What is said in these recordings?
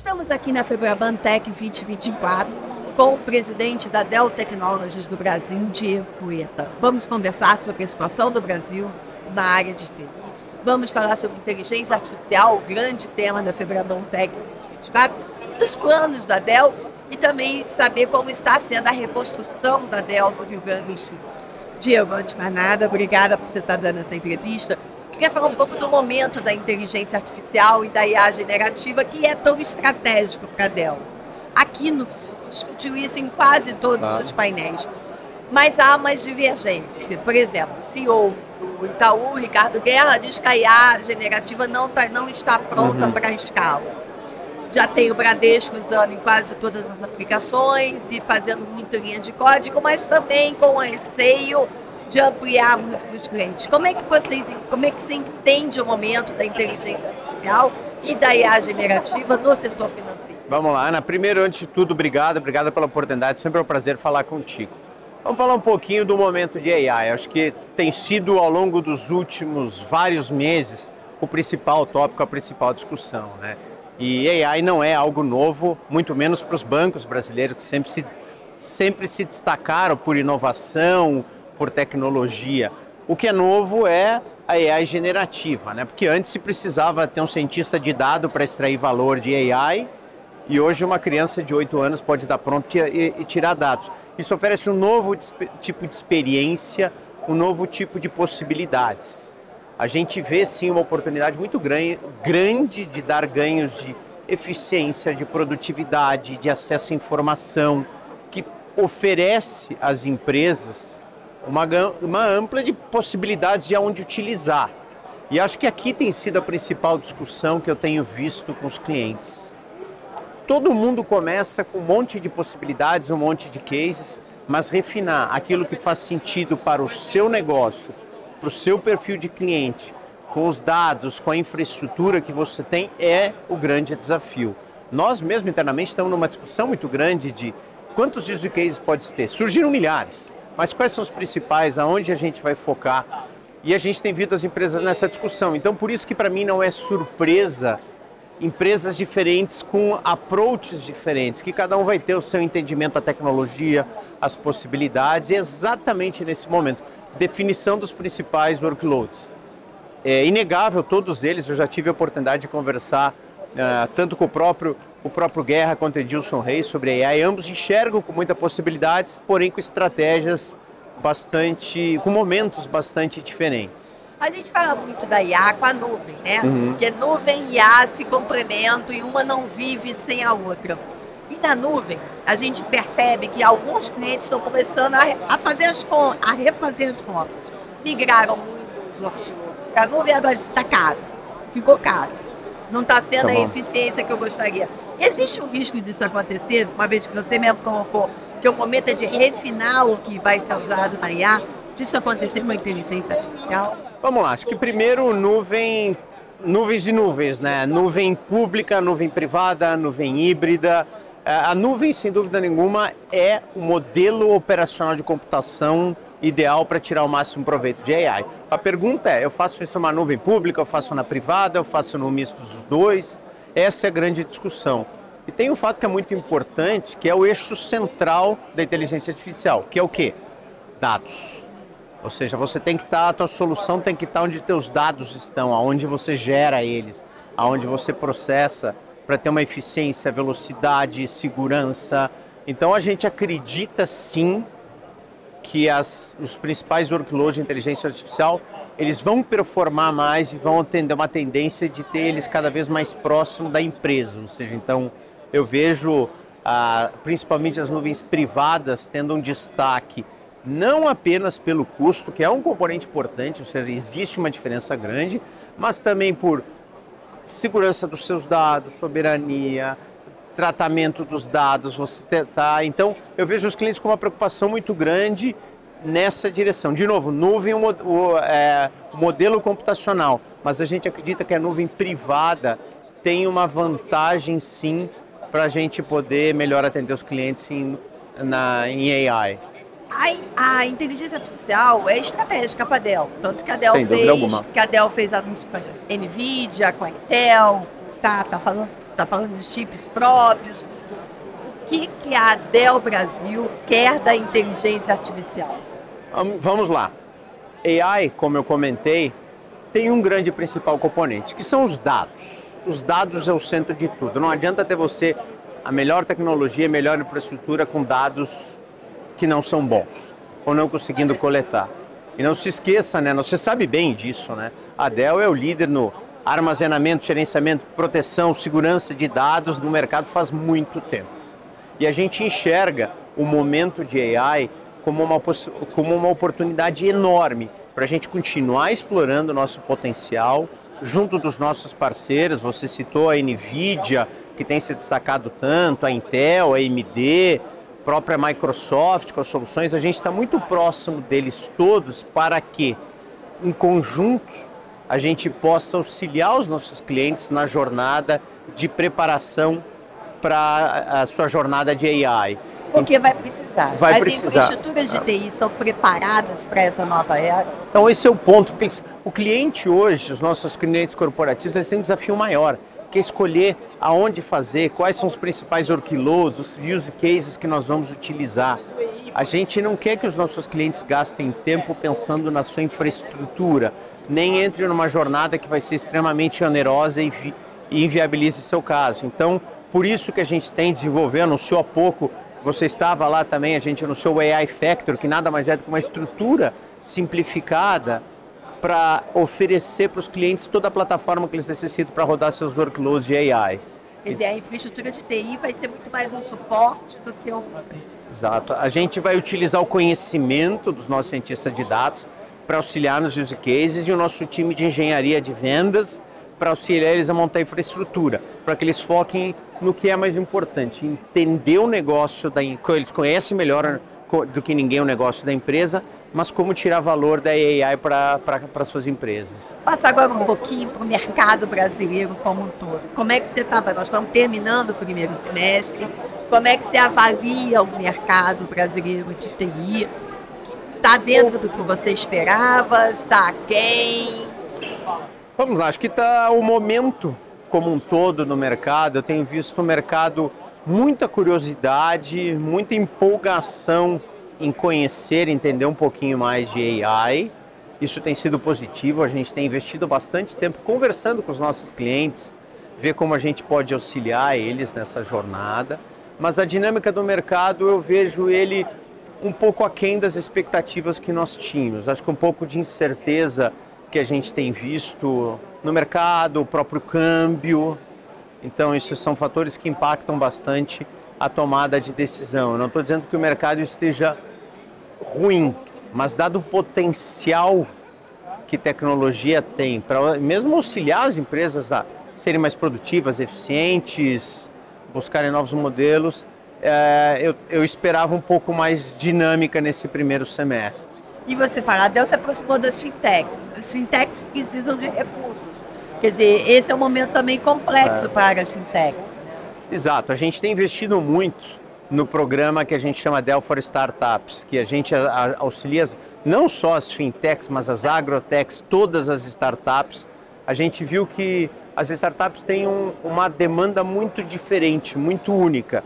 Estamos aqui na Febraban Tech 2024 com o presidente da Dell Technologies do Brasil, Diego Poeta. Vamos conversar sobre a situação do Brasil na área de TI. Vamos falar sobre inteligência artificial, o grande tema da Febraban Tech 2024, dos planos da Dell e também saber como está sendo a reconstrução da Dell no Rio Grande do Sul. Diego, antes de mais nada, obrigada por você estar dando essa entrevista queria falar um pouco do momento da inteligência artificial e da IA generativa, que é tão estratégico para a Dell. Aqui no, discutiu isso em quase todos os painéis. Mas há umas divergências. Por exemplo, o CEO do Itaú, Ricardo Guerra, diz que a IA generativa não, tá, não está pronta uhum. para a escala. Já tem o Bradesco usando em quase todas as aplicações e fazendo muito linha de código, mas também com receio de ampliar muito para os clientes. Como é que vocês, como é que você entende o momento da inteligência artificial e da IA generativa no setor financeiro? Vamos lá, Ana. Primeiro, antes de tudo, obrigado, obrigado pela oportunidade. Sempre é um prazer falar contigo. Vamos falar um pouquinho do momento de AI. Acho que tem sido ao longo dos últimos vários meses o principal tópico, a principal discussão, né? E AI não é algo novo, muito menos para os bancos brasileiros que sempre se, sempre se destacaram por inovação, por tecnologia. O que é novo é a AI generativa, né? Porque antes se precisava ter um cientista de dado para extrair valor de AI e hoje uma criança de 8 anos pode dar prompt e, e tirar dados. Isso oferece um novo tipo de experiência, um novo tipo de possibilidades. A gente vê sim uma oportunidade muito grande de dar ganhos de eficiência, de produtividade, de acesso à informação, que oferece às empresas uma, uma ampla de possibilidades de onde utilizar. E acho que aqui tem sido a principal discussão que eu tenho visto com os clientes. Todo mundo começa com um monte de possibilidades, um monte de cases, mas refinar aquilo que faz sentido para o seu negócio, para o seu perfil de cliente, com os dados, com a infraestrutura que você tem, é o grande desafio. Nós mesmo internamente estamos numa discussão muito grande de quantos use cases pode ter. Surgiram milhares. Mas quais são os principais, aonde a gente vai focar? E a gente tem visto as empresas nessa discussão. Então, por isso que para mim não é surpresa empresas diferentes com approaches diferentes, que cada um vai ter o seu entendimento da tecnologia, as possibilidades, exatamente nesse momento, definição dos principais workloads. É inegável, todos eles, eu já tive a oportunidade de conversar uh, tanto com o próprio o próprio Guerra quanto Edilson Reis sobre AI, ambos enxergam com muitas possibilidades, porém com estratégias bastante, com momentos bastante diferentes. A gente fala muito da IA com a nuvem, né? Uhum. Porque nuvem e IA se complementam e uma não vive sem a outra. E na nuvem, a gente percebe que alguns clientes estão começando a, a fazer as contas, a refazer as contas. Migraram muito os workloads a nuvem, agora está caro. Ficou caro. Não está sendo tá a eficiência que eu gostaria. Existe um risco disso acontecer, uma vez que você mesmo colocou que o momento é de refinar o que vai ser usado na IA, disso acontecer com a inteligência artificial? Vamos lá, acho que primeiro nuvem, nuvens de nuvens, né? Nuvem pública, nuvem privada, nuvem híbrida. É, a nuvem, sem dúvida nenhuma, é o modelo operacional de computação ideal para tirar o máximo proveito de AI. A pergunta é, eu faço isso numa nuvem pública, eu faço na privada, eu faço no misto dos dois? Essa é a grande discussão. E tem um fato que é muito importante, que é o eixo central da inteligência artificial, que é o quê? Dados. Ou seja, você tem que estar, a tua solução tem que estar onde teus dados estão, aonde você gera eles, aonde você processa, para ter uma eficiência, velocidade, segurança. Então a gente acredita sim que as, os principais workloads de inteligência artificial eles vão performar mais e vão atender uma tendência de ter eles cada vez mais próximo da empresa. Ou seja, então eu vejo ah, principalmente as nuvens privadas tendo um destaque não apenas pelo custo, que é um componente importante, ou seja, existe uma diferença grande, mas também por segurança dos seus dados, soberania, tratamento dos dados, você tá, então eu vejo os clientes com uma preocupação muito grande nessa direção. De novo, nuvem o, o, é, modelo computacional, mas a gente acredita que a nuvem privada tem uma vantagem sim para a gente poder melhor atender os clientes em, na, em AI. A, a, inteligência artificial é estratégica para a Dell, tanto que a Dell Sem fez, que a Dell fez anúncios com a Nvidia, com a Intel, tá, tá falando está falando de chips próprios. O que, que a Dell Brasil quer da inteligência artificial? Vamos lá. AI, como eu comentei, tem um grande principal componente, que são os dados. Os dados é o centro de tudo. Não adianta ter você a melhor tecnologia, a melhor infraestrutura com dados que não são bons ou não conseguindo coletar. E não se esqueça, né? Você sabe bem disso, né? A Dell é o líder no armazenamento, gerenciamento, proteção, segurança de dados no mercado faz muito tempo. E a gente enxerga o momento de AI como uma, como uma oportunidade enorme para a gente continuar explorando o nosso potencial junto dos nossos parceiros. Você citou a NVIDIA, que tem se destacado tanto, a Intel, a AMD, própria Microsoft com as soluções. A gente está muito próximo deles todos para que, em conjunto, a gente possa auxiliar os nossos clientes na jornada de preparação para a sua jornada de AI. Porque vai precisar. Vai As precisar. infraestruturas de TI são preparadas para essa nova era? Então esse é o ponto, porque o cliente hoje, os nossos clientes corporativos, eles têm um desafio maior, que é escolher aonde fazer, quais são os principais workloads, os use cases que nós vamos utilizar. A gente não quer que os nossos clientes gastem tempo pensando na sua infraestrutura, nem entre numa jornada que vai ser extremamente onerosa e, e inviabilize seu caso. Então, por isso que a gente tem desenvolvido, anunciou há pouco, você estava lá também, a gente anunciou o AI Factor, que nada mais é do que uma estrutura simplificada para oferecer para os clientes toda a plataforma que eles necessitam para rodar seus workloads de AI. Quer dizer, a infraestrutura de TI vai ser muito mais um suporte do que um... Exato. A gente vai utilizar o conhecimento dos nossos cientistas de dados para auxiliar nos use cases e o nosso time de engenharia de vendas para auxiliar eles a montar infraestrutura, para que eles foquem no que é mais importante, entender o negócio da eles conhecem melhor do que ninguém o negócio da empresa, mas como tirar valor da AI para suas empresas. Passa agora um pouquinho para o mercado brasileiro como um todo. Como é que você está? Nós estamos terminando o primeiro semestre. Como é que você avalia o mercado brasileiro de TI? Está dentro do que você esperava? Está aquém? Vamos lá, acho que está o momento como um todo no mercado. Eu tenho visto no mercado muita curiosidade, muita empolgação em conhecer, entender um pouquinho mais de AI. Isso tem sido positivo, a gente tem investido bastante tempo conversando com os nossos clientes, ver como a gente pode auxiliar eles nessa jornada. Mas a dinâmica do mercado eu vejo ele um pouco aquém das expectativas que nós tínhamos. Acho que um pouco de incerteza que a gente tem visto no mercado, o próprio câmbio. Então, isso são fatores que impactam bastante a tomada de decisão. Eu não estou dizendo que o mercado esteja ruim, mas dado o potencial que tecnologia tem para mesmo auxiliar as empresas a serem mais produtivas, eficientes, buscarem novos modelos, é, eu, eu, esperava um pouco mais dinâmica nesse primeiro semestre. E você fala, a Dell se aproximou das fintechs. As fintechs precisam de recursos. Quer dizer, esse é um momento também complexo é. para as fintechs. Exato, a gente tem investido muito no programa que a gente chama Dell for Startups, que a gente auxilia não só as fintechs, mas as agrotechs, todas as startups. A gente viu que as startups têm um, uma demanda muito diferente, muito única.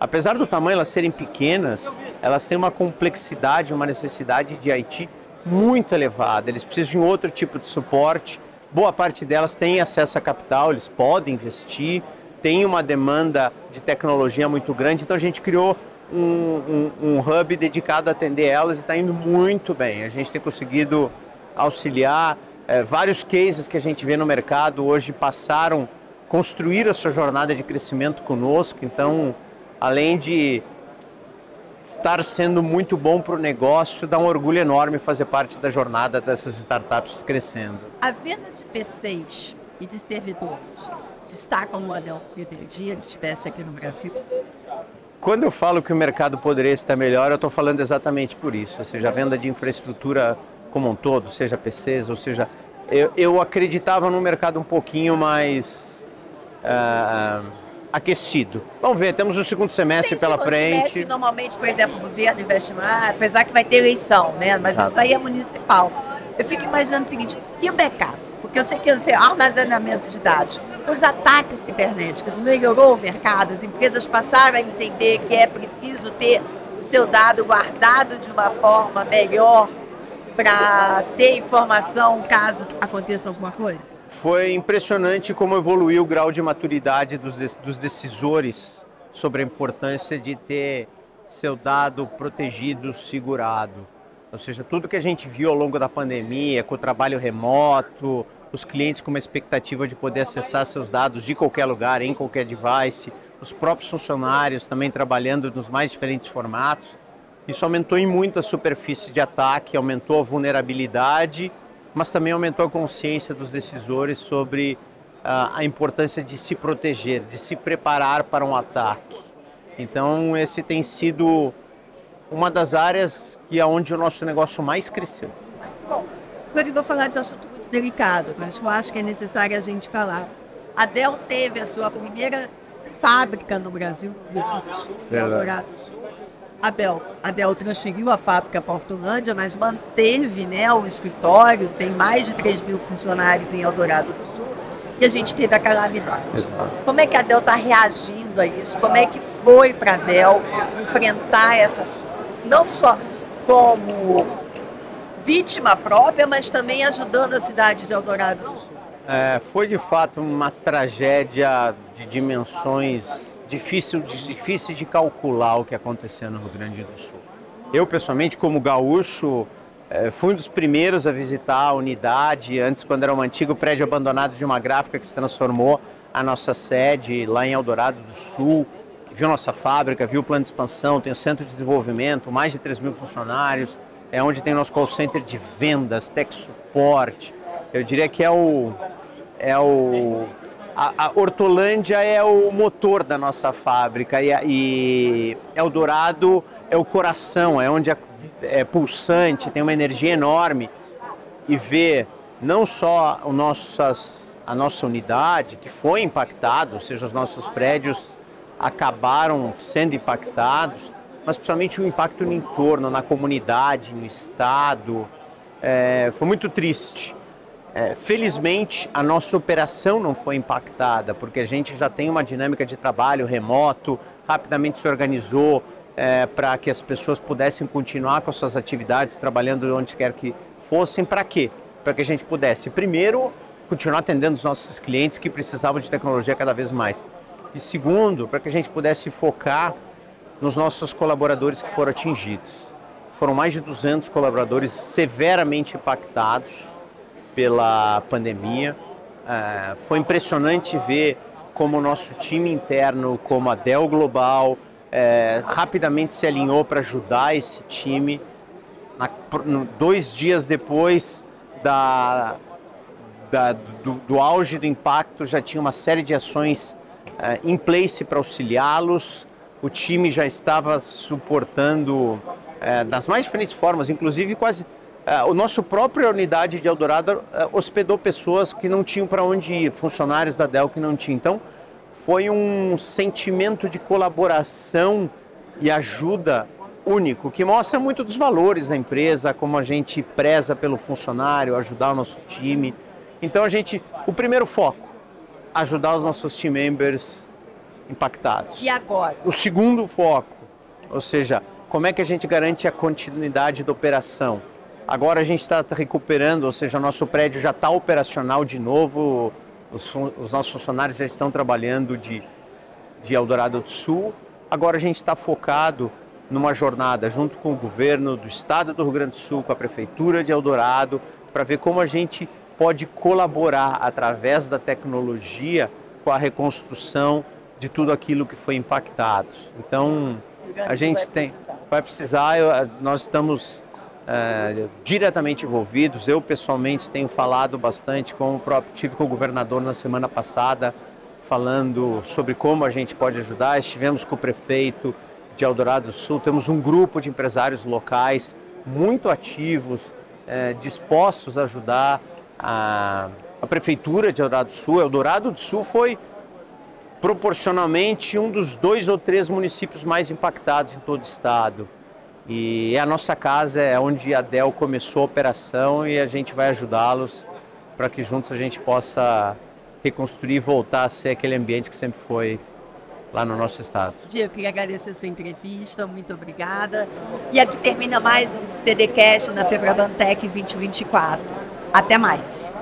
Apesar do tamanho elas serem pequenas, elas têm uma complexidade, uma necessidade de IT muito elevada. Eles precisam de um outro tipo de suporte. Boa parte delas tem acesso a capital, eles podem investir, tem uma demanda de tecnologia muito grande, então a gente criou um, um, um hub dedicado a atender elas e está indo muito bem. A gente tem conseguido auxiliar. É, vários cases que a gente vê no mercado hoje passaram, construir a sua jornada de crescimento conosco, então, além de estar sendo muito bom para o negócio, dá um orgulho enorme fazer parte da jornada dessas startups crescendo. A venda de PCs e de servidores destacam o anel energia que estivesse aqui no Brasil? Quando eu falo que o mercado poderia estar melhor, eu estou falando exatamente por isso, ou seja, a venda de infraestrutura como um todo, seja PCs, ou seja, eu, eu acreditava num mercado um pouquinho mais uh, aquecido. Vamos ver, temos o segundo semestre Tem pela frente. Semestre, normalmente, por exemplo, o governo investe mais, apesar que vai ter eleição, né? Mas tá. isso aí é municipal. Eu fico imaginando o seguinte, e o backup? Porque eu sei que eu sei armazenamento de dados os ataques cibernéticos melhorou o mercado, as empresas passaram a entender que é preciso ter o seu dado guardado de uma forma melhor para ter informação caso aconteça alguma coisa? Foi impressionante como evoluiu o grau de maturidade dos, dos decisores sobre a importância de ter seu dado protegido, segurado. Ou seja, tudo que a gente viu ao longo da pandemia, com o trabalho remoto, os clientes com uma expectativa de poder acessar seus dados de qualquer lugar, em qualquer device, os próprios funcionários também trabalhando nos mais diferentes formatos. Isso aumentou em muito a superfície de ataque, aumentou a vulnerabilidade, mas também aumentou a consciência dos decisores sobre uh, a importância de se proteger, de se preparar para um ataque. Então, esse tem sido uma das áreas que é onde o nosso negócio mais cresceu. Bom, agora eu vou falar de um assunto muito delicado, mas eu acho que é necessário a gente falar. A Dell teve a sua primeira fábrica no Brasil, no Sul, Eldorado Sul. A Dell, a Dell transferiu a fábrica para Hortolândia, mas manteve né, o escritório, tem mais de 3 mil funcionários em Eldorado do Sul, e a gente teve a calamidade. Exato. Como é que a Dell está reagindo a isso? Como é que foi para a Dell enfrentar essa, não só como vítima própria, mas também ajudando a cidade de Eldorado do Sul? É, foi de fato uma tragédia de dimensões difícil, difícil de calcular o que aconteceu no Rio Grande do Sul. Eu, pessoalmente, como gaúcho, é, fui um dos primeiros a visitar a unidade, antes quando era um antigo prédio abandonado de uma gráfica que se transformou a nossa sede lá em Eldorado do Sul, viu nossa fábrica, viu o plano de expansão, tem o centro de desenvolvimento, mais de 3 mil funcionários, é onde tem nosso call center de vendas, tech support. Eu diria que é o, é o a, a Hortolândia é o motor da nossa fábrica e, e Eldorado é o coração, é onde é, é pulsante, tem uma energia enorme e ver não só o nossas, a nossa unidade, que foi impactada, ou seja, os nossos prédios acabaram sendo impactados, mas principalmente o impacto no entorno, na comunidade, no estado. É, foi muito triste. É, felizmente, a nossa operação não foi impactada, porque a gente já tem uma dinâmica de trabalho remoto, rapidamente se organizou é, para que as pessoas pudessem continuar com as suas atividades, trabalhando onde quer que fossem. Para quê? Para que a gente pudesse, primeiro, continuar atendendo os nossos clientes que precisavam de tecnologia cada vez mais. E segundo, para que a gente pudesse focar nos nossos colaboradores que foram atingidos. Foram mais de 200 colaboradores severamente impactados pela pandemia. É, foi impressionante ver como o nosso time interno, como a Dell Global, é, rapidamente se alinhou para ajudar esse time. Na, dois dias depois da, da do, do, auge do impacto, já tinha uma série de ações é, em place para auxiliá-los o time já estava suportando é, das mais diferentes formas, inclusive quase o nosso própria unidade de Eldorado é, hospedou pessoas que não tinham para onde ir, funcionários da Dell que não tinham. Então, foi um sentimento de colaboração e ajuda único, que mostra muito dos valores da empresa, como a gente preza pelo funcionário, ajudar o nosso time. Então, a gente, o primeiro foco, ajudar os nossos team members impactados. E agora? O segundo foco, ou seja, como é que a gente garante a continuidade da operação? Agora a gente está recuperando, ou seja, nosso prédio já está operacional de novo, os, os, nossos funcionários já estão trabalhando de, de Eldorado do Sul. Agora a gente está focado numa jornada junto com o governo do estado do Rio Grande do Sul, com a prefeitura de Eldorado, para ver como a gente pode colaborar através da tecnologia com a reconstrução de tudo aquilo que foi impactado. Então, a gente tem, vai precisar, nós estamos é, diretamente envolvidos. Eu pessoalmente tenho falado bastante com o próprio, tive com o governador na semana passada, falando sobre como a gente pode ajudar. Estivemos com o prefeito de Eldorado do Sul, temos um grupo de empresários locais muito ativos, é, dispostos a ajudar a, a prefeitura de Eldorado do Sul. Eldorado do Sul foi proporcionalmente um dos dois ou três municípios mais impactados em todo o estado. E a nossa casa é onde a Dell começou a operação e a gente vai ajudá-los para que juntos a gente possa reconstruir e voltar a ser aquele ambiente que sempre foi lá no nosso estado. Diego, queria agradecer a sua entrevista, muito obrigada. E aqui termina mais um CDcast na Febrabantec 2024. Até mais.